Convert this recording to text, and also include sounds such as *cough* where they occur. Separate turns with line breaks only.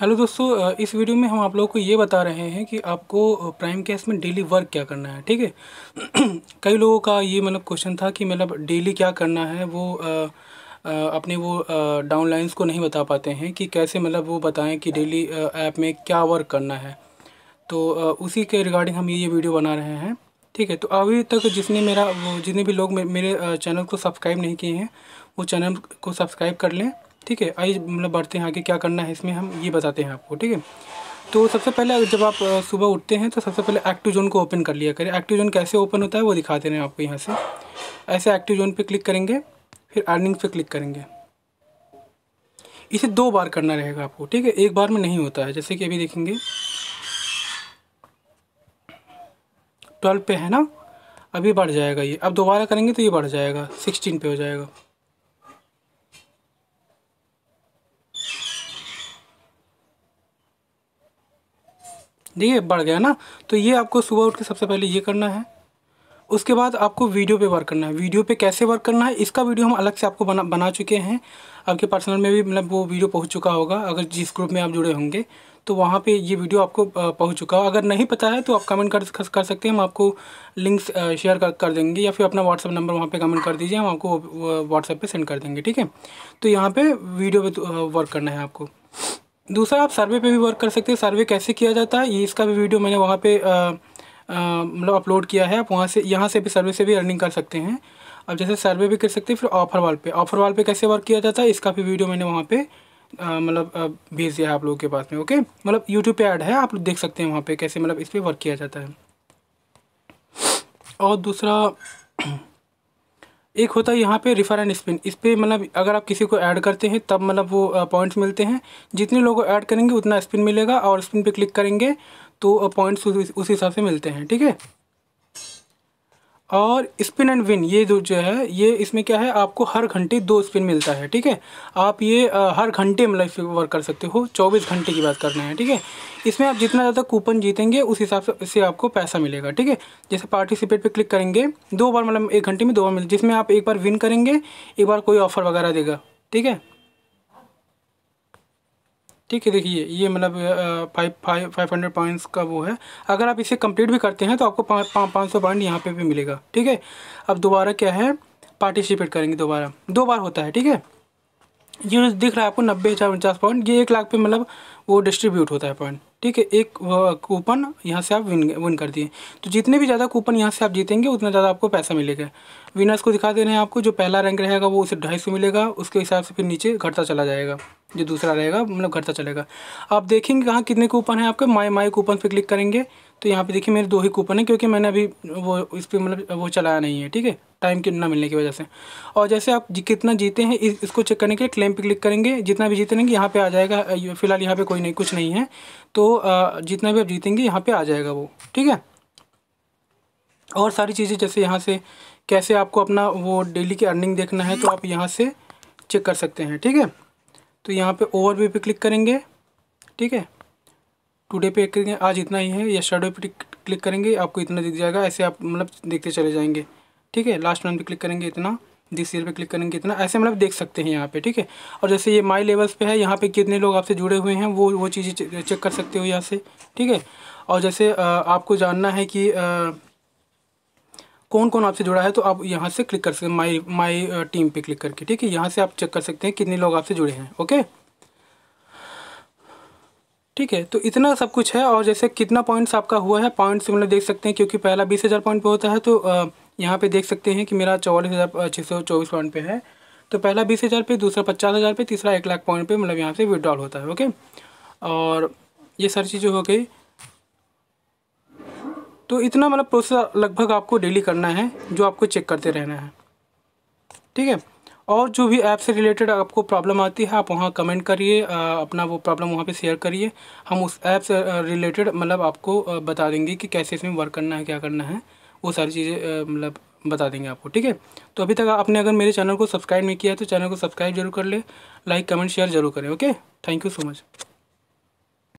Hello दोस्तों इस video में हम आप लोगों को ये बता रहे हैं कि आपको प्राइम कैश में डेली वर्क क्या करना है ठीक है? *clears throat* कई लोगों का ये मतलब क्वेश्चन था कि मतलब डेली क्या करना है वो आ, आ, अपने वो डाउनलाइंस को नहीं बता पाते हैं कि कैसे मतलब वो बताएँ कि डेली ऐप में क्या वर्क करना है। तो उसी के रिगार्डिंग हम ये वीडियो बना रहे हैं ठीक है? तो अभी तक जिसने मेरा वो जितने भी लोग मेरे चैनल को सब्सक्राइब नहीं किए हैं वो चैनल को सब्सक्राइब कर लें। ठीक है, आइए मतलब बढ़ते हैं आगे, क्या करना है इसमें, हम ये बताते हैं आपको, ठीक है। तो सबसे पहले जब आप सुबह उठते हैं तो सबसे पहले एक्टिव जोन को ओपन कर लिया करें। एक्टिव जोन कैसे ओपन होता है, वो दिखा दे रहे हैं आपको यहाँ से। ऐसे एक्टिव जोन पे क्लिक करेंगे, फिर अर्निंग पे क्लिक करेंगे। इसे दो बार करना रहेगा आपको, ठीक है, एक बार में नहीं होता है, जैसे कि अभी देखेंगे। ट्वेल्व पे है ना, अभी बढ़ जाएगा ये, अब दोबारा करेंगे तो ये बढ़ जाएगा, सिक्सटीन पे हो जाएगा। देखिए, बढ़ गया ना? तो ये आपको सुबह उठ के सबसे पहले ये करना है। उसके बाद आपको वीडियो पे वर्क करना है। वीडियो पे कैसे वर्क करना है, इसका वीडियो हम अलग से आपको बना बना चुके हैं। आपके पर्सनल में भी मतलब वो वीडियो पहुँच चुका होगा, अगर जिस ग्रुप में आप जुड़े होंगे तो वहाँ पे ये वीडियो आपको पहुँच चुका हो अगर नहीं पता है तो आप कमेंट कर कर सकते हैं। हम आपको लिंक्स शेयर कर कर देंगे, या फिर अपना व्हाट्सअप नंबर वहाँ पे कमेंट कर दीजिए। हम आपको व्हाट्सएप पे सेंड कर देंगे, ठीक है? तो यहाँ पे वीडियो पे वर्क करना है आपको। दूसरा, आप सर्वे पे भी वर्क कर सकते हैं। सर्वे कैसे किया जाता है, ये इसका भी वीडियो मैंने वहाँ पे मतलब अपलोड किया है। आप वहाँ से, यहाँ से भी सर्वे से भी अर्निंग कर सकते हैं। अब जैसे सर्वे भी कर सकते हैं, फिर ऑफ़र वाल पे। ऑफ़र वाल पे कैसे वर्क किया जाता है, इसका भी वीडियो मैंने वहाँ पे मतलब भेज दिया है आप लोगों के पास में ओके मतलब यूट्यूब पे ऐड है, आप लोग देख सकते हैं वहाँ पे कैसे मतलब इस पर वर्क किया जाता है। और दूसरा एक होता है यहाँ पे रिफ़र एंड स्पिन इस पर मतलब अगर आप किसी को ऐड करते हैं, तब मतलब वो पॉइंट्स मिलते हैं। जितने लोगों ऐड करेंगे, उतना स्पिन मिलेगा और स्पिन पे क्लिक करेंगे तो पॉइंट्स उस हिसाब से मिलते हैं, ठीक है? और स्पिन एंड विन ये जो जो है ये इसमें क्या है आपको हर घंटे दो स्पिन मिलता है ठीक है? आप ये आ, हर घंटे मतलब वर्क कर सकते हो चौबीस घंटे की बात करना है ठीक है? इसमें आप जितना ज़्यादा कूपन जीतेंगे उस हिसाब से आपको पैसा मिलेगा ठीक है? जैसे पार्टिसिपेट पे क्लिक करेंगे दो बार मतलब एक घंटे में दो बार मिल जिसमें आप एक बार विन करेंगे एक बार कोई ऑफ़र वगैरह देगा ठीक है? ठीक है, देखिए, ये मतलब five five five hundred points का वो है। अगर आप इसे कंप्लीट भी करते हैं तो आपको पाँच सौ पॉइंट यहाँ पे भी मिलेगा, ठीक है? अब दोबारा क्या है? पार्टिसिपेट करेंगे दोबारा। दो बार होता है, ठीक है? ये दिख रहा है आपको नब्बे हज़ार उनचास पॉइंट ये एक लाख पे मतलब वो डिस्ट्रीब्यूट होता है पॉइंट ठीक है एक कूपन यहाँ से आप विन विन कर दिए। तो जितने भी ज़्यादा कूपन यहाँ से आप जीतेंगे उतना ज़्यादा आपको पैसा मिलेगा। विनर्स को दिखा दे रहे हैं आपको जो पहला रैंक रहेगा वो उसे ढाई सौ मिलेगा उसके हिसाब से फिर नीचे घटता चला जाएगा। जो दूसरा रहेगा मतलब घटता चलेगा। आप देखेंगे कहाँ कितने कूपन हैं आपके माई माई कूपन पर क्लिक करेंगे तो यहाँ पे देखिए मेरे दो ही कूपन है क्योंकि मैंने अभी वो इस पर मतलब वो चलाया नहीं है ठीक है? टाइम के ना मिलने की वजह से। और जैसे आप कितना जीते हैं इस, इसको चेक करने के लिए क्लेम पे क्लिक करेंगे जितना भी जीते रहेंगे यहाँ पे आ जाएगा फ़िलहाल यहाँ पे कोई नहीं, कुछ नहीं है। तो जितना भी आप जीतेंगे, यहाँ पे आ जाएगा वो, ठीक है? और सारी चीज़ें जैसे यहाँ से कैसे आपको अपना वो डेली की अर्निंग देखना है तो आप यहाँ से चेक कर सकते हैं, ठीक है? तो यहाँ पे ओवरव्यू पे क्लिक करेंगे, ठीक है? टुडे पे करेंगे, आज इतना ही है, या शेडो पे क्लिक करेंगे, आपको इतना दिख जाएगा, ऐसे आप मतलब देखते चले जाएँगे, ठीक है? लास्ट मंथ पे क्लिक करेंगे इतना। दिस ईयर पे क्लिक करेंगे इतना, ऐसे मतलब देख सकते हैं यहाँ पे, ठीक है? और जैसे ये माई लेवल्स पे है, यहाँ पे कितने लोग आपसे जुड़े हुए हैं, वो वो चीज़ें चेक कर सकते हो यहाँ से, ठीक है? और जैसे आपको जानना है कि कौन कौन आपसे जुड़ा है तो आप यहाँ से क्लिक कर सकते माई माई टीम पे क्लिक करके, ठीक है? यहाँ से आप चेक कर सकते हैं कितने लोग आपसे जुड़े हैं, ओके? ठीक है तो इतना सब कुछ है, और जैसे कितना पॉइंट्स आपका हुआ है पॉइंट्स मतलब देख सकते हैं, क्योंकि पहला बीस हज़ार पॉइंट पे होता है तो यहाँ पे देख सकते हैं कि मेरा चौवालीस हज़ार छः सौ चौबीस पॉइंट पे है। तो पहला बीस हज़ार पे, दूसरा पचास हज़ार पे, तीसरा एक लाख पॉइंट पे मतलब यहाँ से विड्रॉल होता है ओके और ये सारी चीज़ें हो गई। तो इतना मतलब प्रोसेस लगभग आपको डेली करना है, जो आपको चेक करते रहना है, ठीक है? और जो भी ऐप से रिलेटेड आपको प्रॉब्लम आती है, आप वहाँ कमेंट करिए अपना वो प्रॉब्लम वहाँ पे शेयर करिए। हम उस ऐप से रिलेटेड मतलब आपको बता देंगे कि कैसे इसमें वर्क करना है, क्या करना है। वो सारी चीज़ें मतलब बता देंगे आपको, ठीक है? तो अभी तक आपने अगर मेरे चैनल को सब्सक्राइब नहीं किया है तो चैनल को सब्सक्राइब ज़रूर कर ले, लाइक, कमेंट, शेयर ज़रूर करें, okay? Thank you so much.